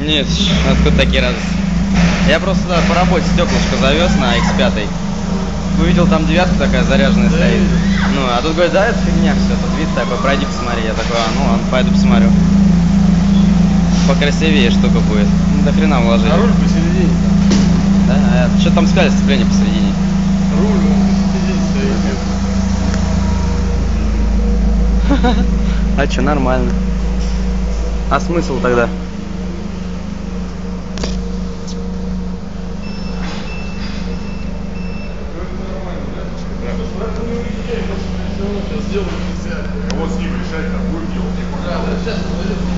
Нет, откуда такие радости? Я просто да, по работе стеклышко завез на X5. Увидел там девятка такая заряженная стоит. Ну, а тут говорит, да, это фигня все, тут вид такой, пройди посмотри. Я такой, а, ну ладно, пойду посмотрю. Покрасивее штука будет. Ну, до хрена вложили. А руль посередине. Да? А что там сказали, сцепление посередине? Руль он посередине стоит. А что, нормально. А смысл тогда? Специально. А вот с ним решать, там будем делать. Да, да, сейчас, подожди.